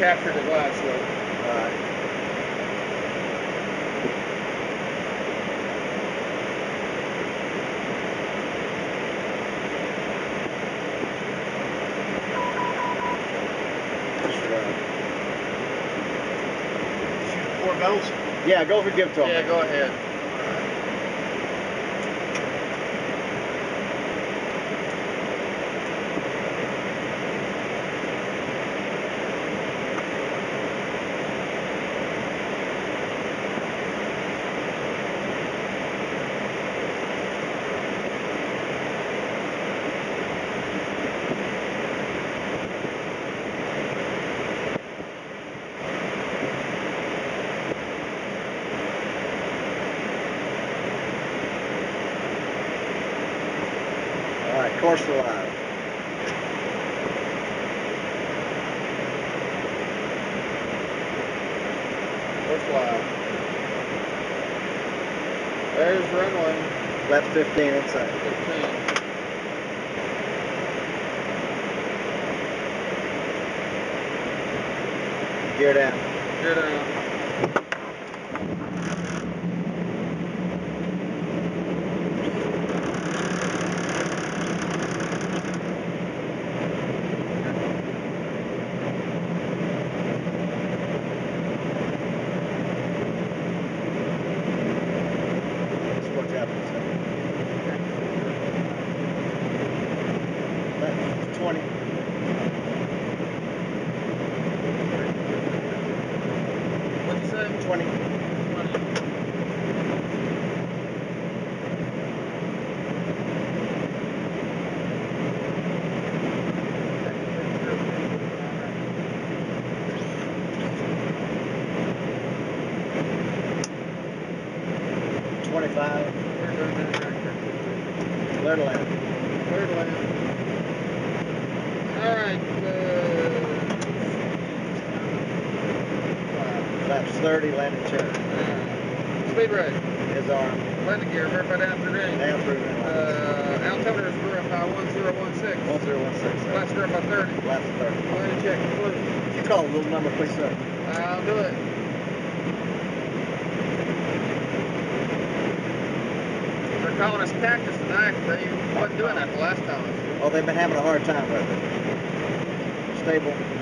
captured it last week. Alright. Just, uh, Shoot four bells. Yeah, go over and give it to him. Yeah, go ahead. Alright, course alive. What's live? There's runway Lap 15 inside. 15. Gear down. Gear down. Let's watch out for a second. Lap 20. What'd you say? 20. 20. Twenty-five. Clear to land. Clear land. Alright, uh. Flaps thirty, landing uh, Speed brake. His arm. Landing gear, verify down through range. Down through. Uh, altimeter is verify 1016. One zero one six. Last verify 30. Flaps thirty. Landing check complete. Could you call the little number, please, sir? I'll do it. They're calling us cactus tonight. They wasn't doing that the last time. Oh, they've been having a hard time with it. Stable.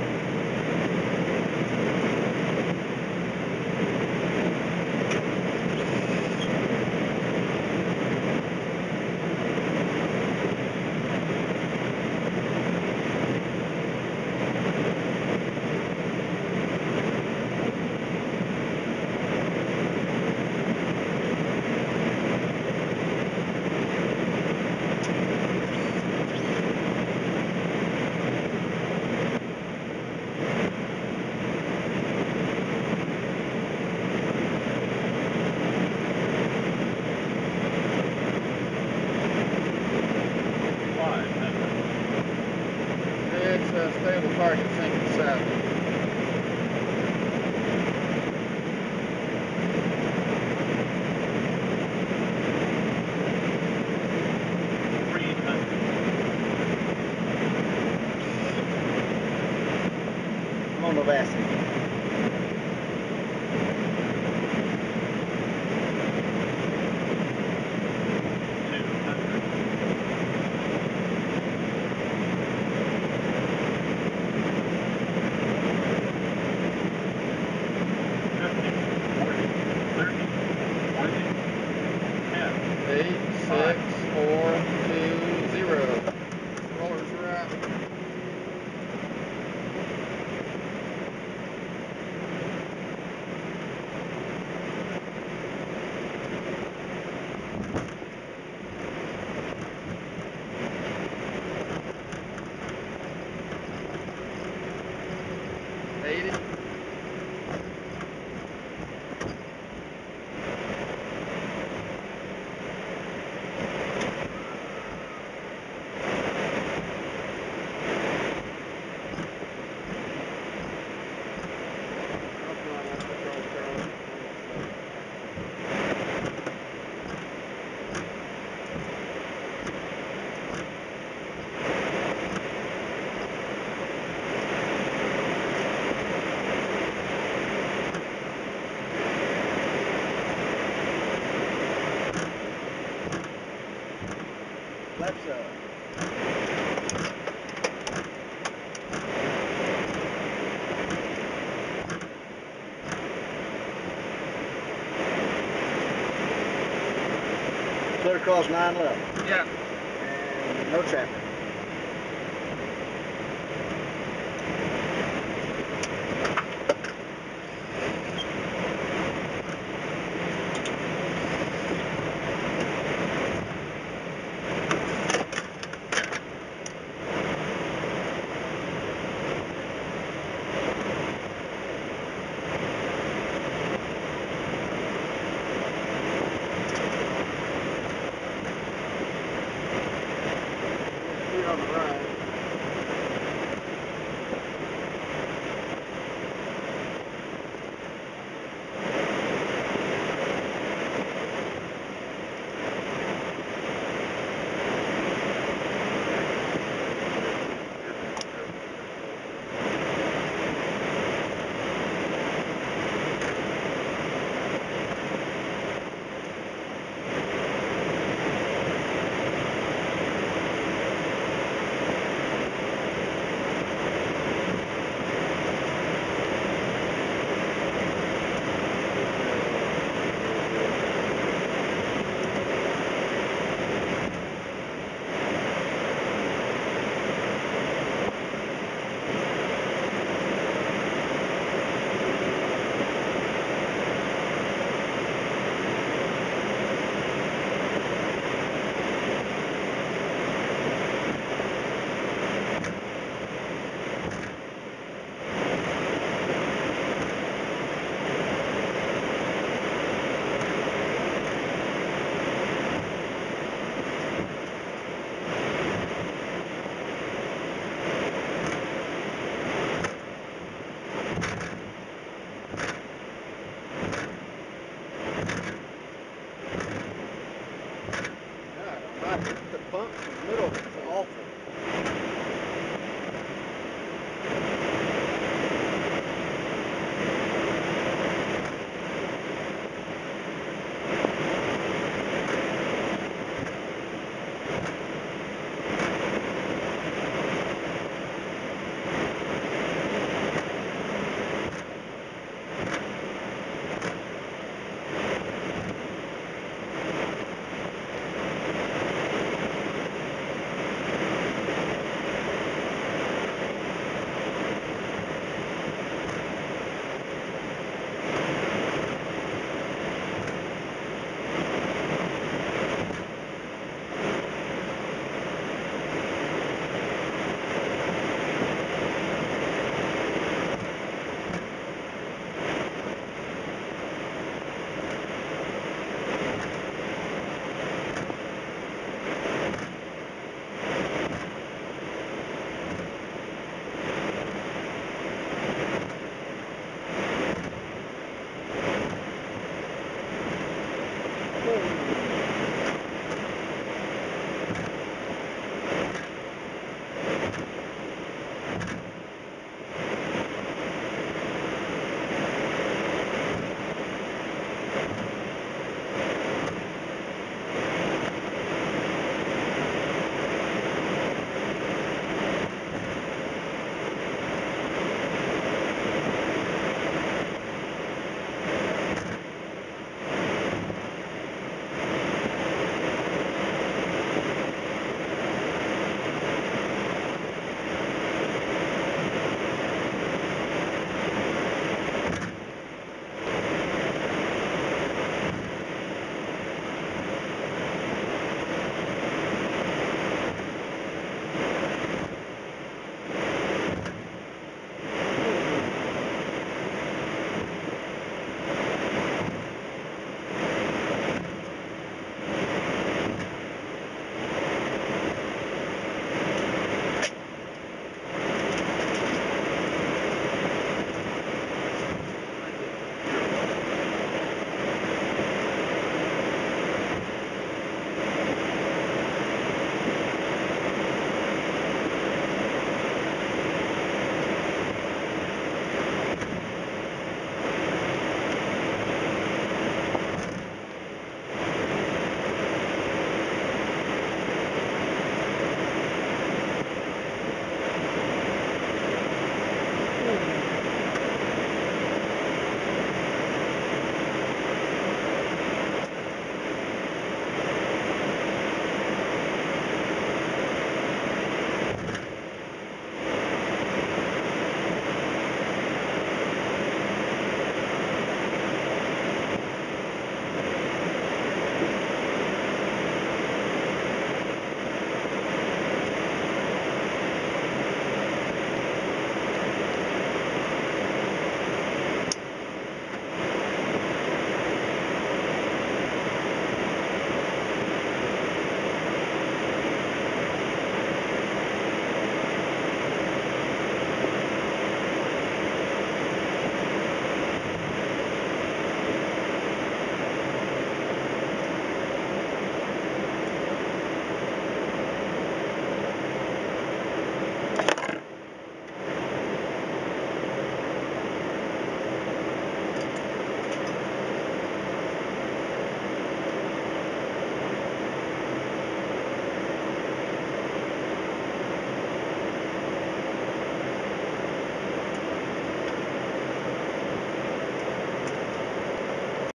Clear across nine left. Yeah. And no traffic.